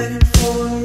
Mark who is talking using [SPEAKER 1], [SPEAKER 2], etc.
[SPEAKER 1] heading for